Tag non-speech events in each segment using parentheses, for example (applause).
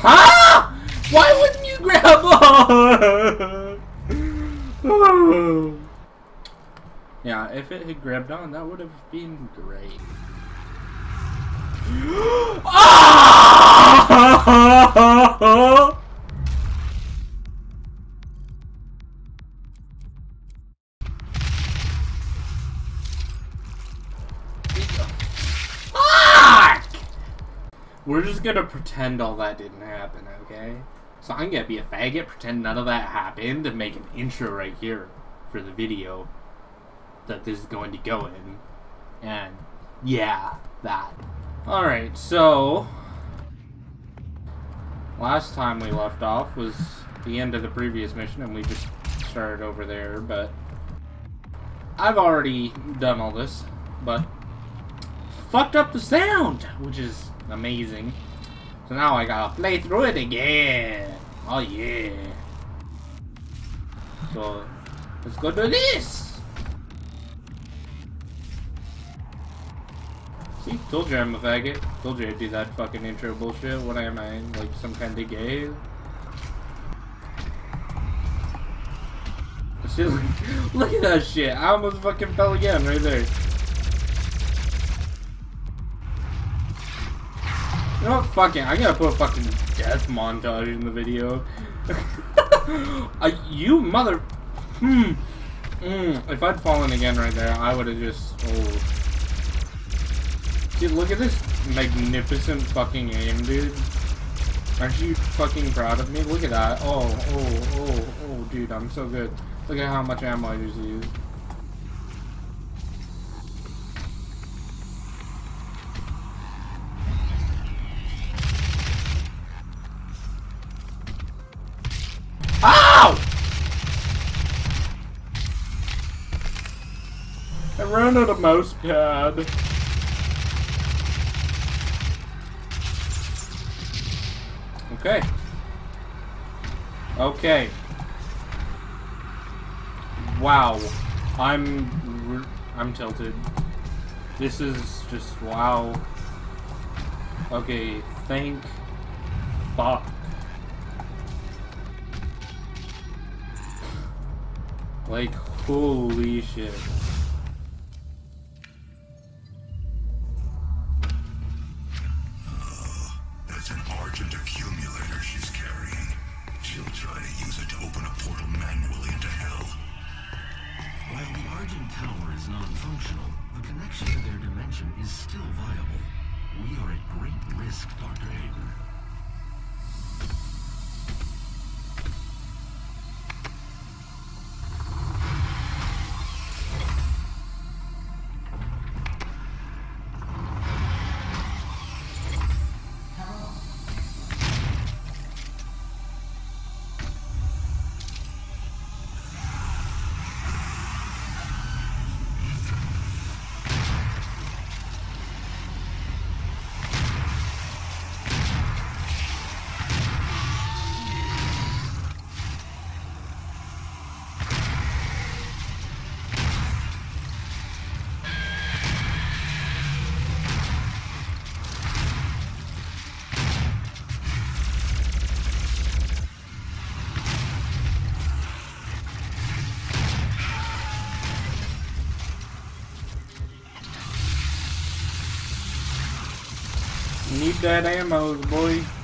Huh? Why wouldn't you grab (laughs) on? yeah, if it had grabbed on, that would have been great. (gasps) ah! (laughs) We're just gonna pretend all that didn't happen, okay? So I'm gonna be a faggot, pretend none of that happened, and make an intro right here for the video that this is going to go in. And yeah, that. Alright, so last time we left off was the end of the previous mission and we just started over there, but I've already done all this, but fucked up the sound, which is amazing. So now I gotta play through it again. Oh yeah. So let's go do this. See, told you I'm a faggot. Told you I'd do that fucking intro bullshit. What am I, like some kind of gay? (laughs) Look at that shit. I almost fucking fell again right there. Know what? Fucking, I gotta put a fucking death montage in the video. (laughs) uh, you mother. Hmm. Mm. If I'd fallen again right there, I would have just. Oh. Dude, look at this magnificent fucking aim, dude. Aren't you fucking proud of me? Look at that. Oh, oh, oh, oh, dude, I'm so good. Look at how much ammo I just used. Ran out of mouse pad. Okay. Okay. Wow. I'm I'm tilted. This is just wow. Okay, thank fuck. Like holy shit. That ammo, boy.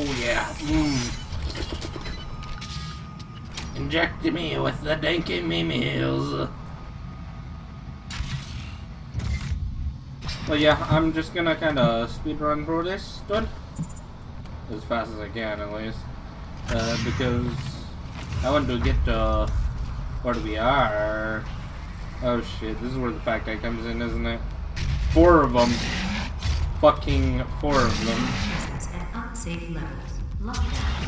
Oh yeah. Mm. Inject me with the danky memes. But yeah, I'm just gonna kinda speedrun through this, dude. As fast as I can, at least. Uh, because I want to get to where we are. Oh shit, this is where the fat guy comes in, isn't it? Four of them. Fucking four of them. At levels. Lockdown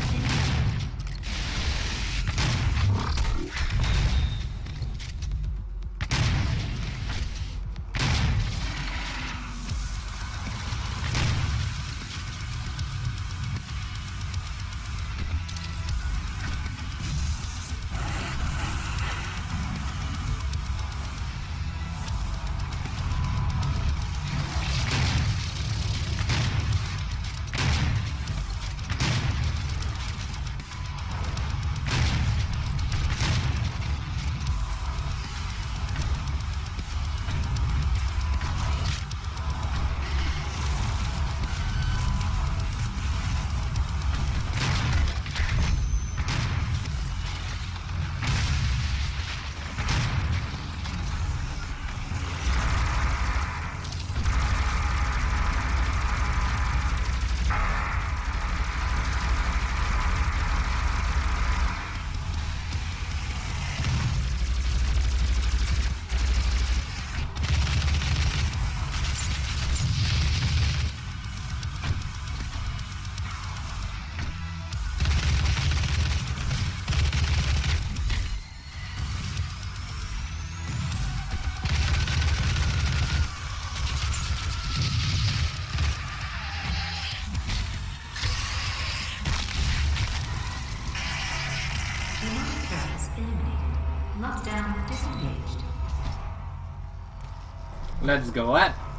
Let's go at.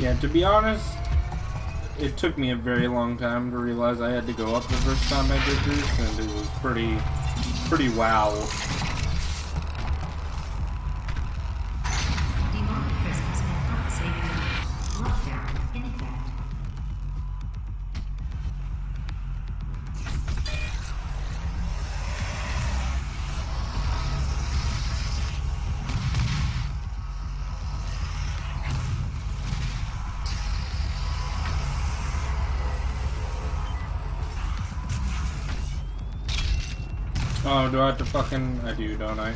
Yeah, to be honest, it took me a very long time to realize I had to go up the first time I did this, and it was pretty, pretty wow. Oh, do I have to fucking... I do, don't I?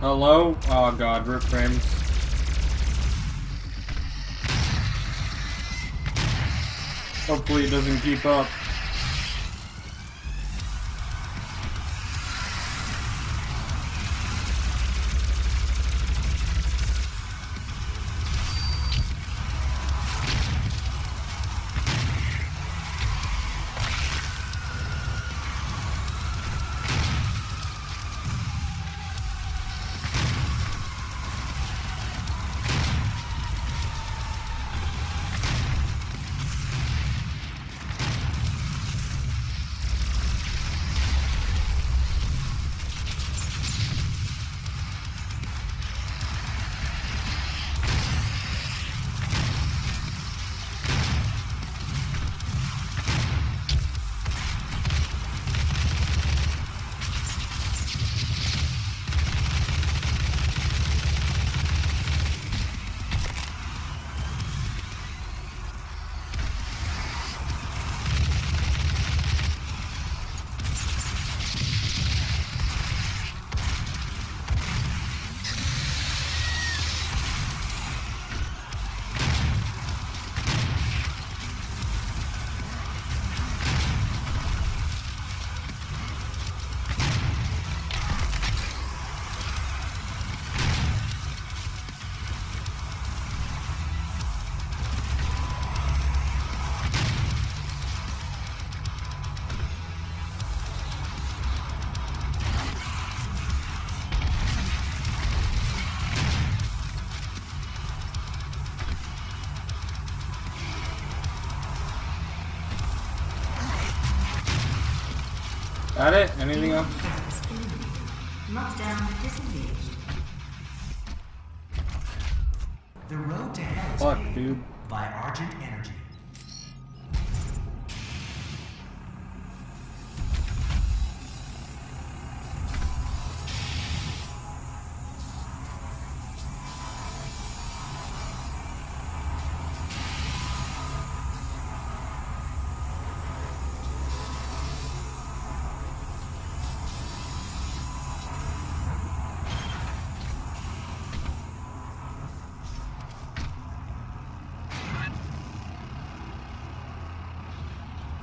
Hello? Oh god, rip frames. Hopefully it doesn't keep up. That it? Anything else? Lockdown disengaged. The road to hell is Fuck, dude. by Argent Energy.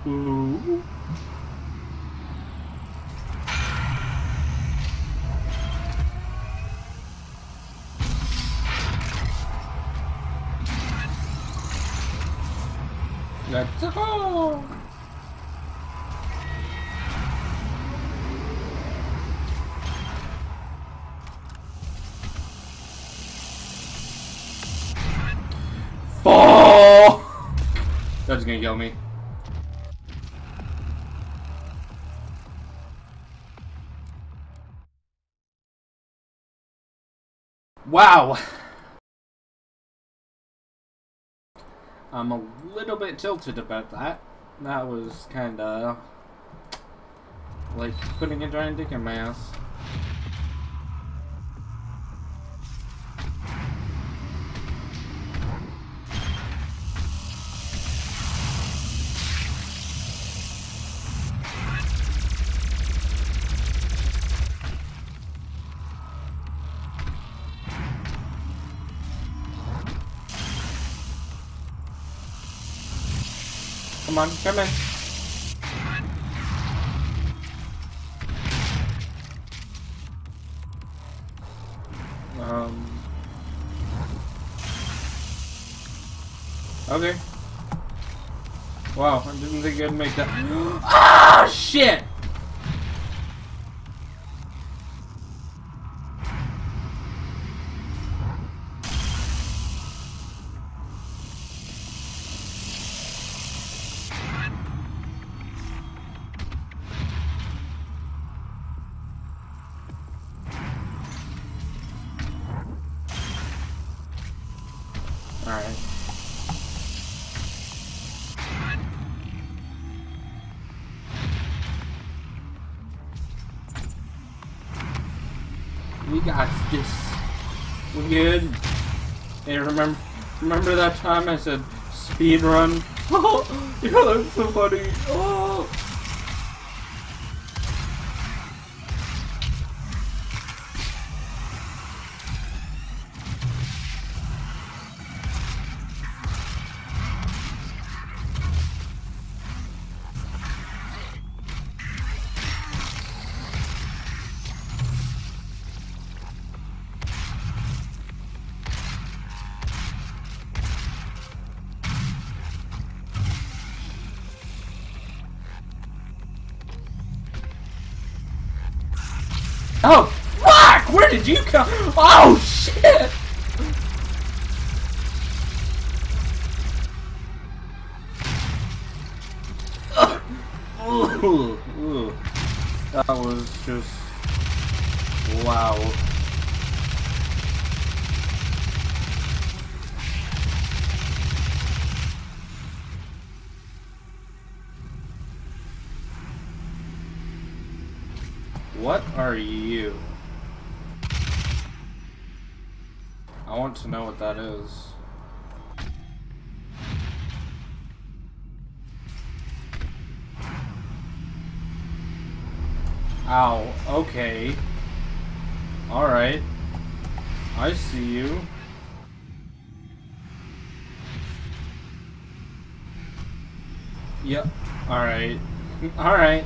Let's go! Fall! That's gonna kill me. Wow! I'm a little bit tilted about that. That was kinda like putting a giant dick in my ass. Come on, come in. Um. Okay. Wow, I didn't think I'd make that. (gasps) ah, shit! Alright. We got this. We good. Hey, remember, remember that time I said speed run? (laughs) Oh, yeah, that's so funny. Oh. Oh, fuck! Where did you come? Oh, shit! Ooh, ooh. That was just... Wow. What are you? I want to know what that is. Ow, okay. Alright. I see you. Yep. Alright. Alright.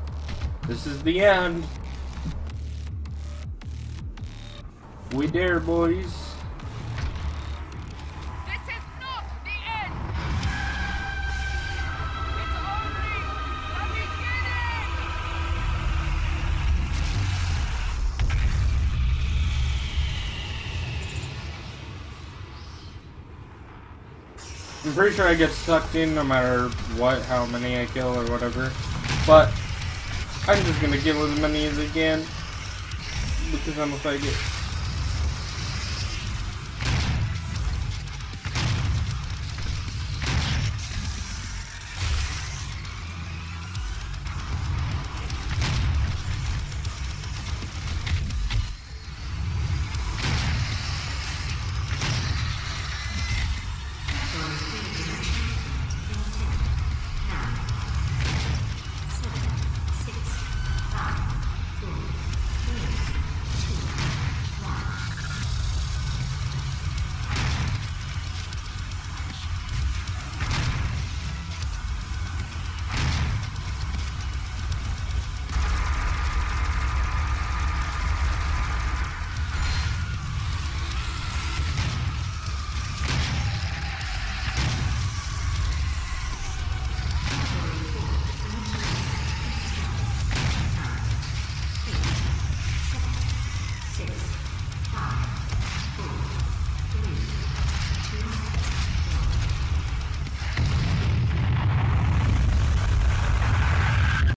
This is the end. We dare, boys. This is not the end! It's only the beginning! I'm pretty sure I get sucked in no matter what, how many I kill or whatever. But I'm just gonna kill as many as I can because I'm a faggot.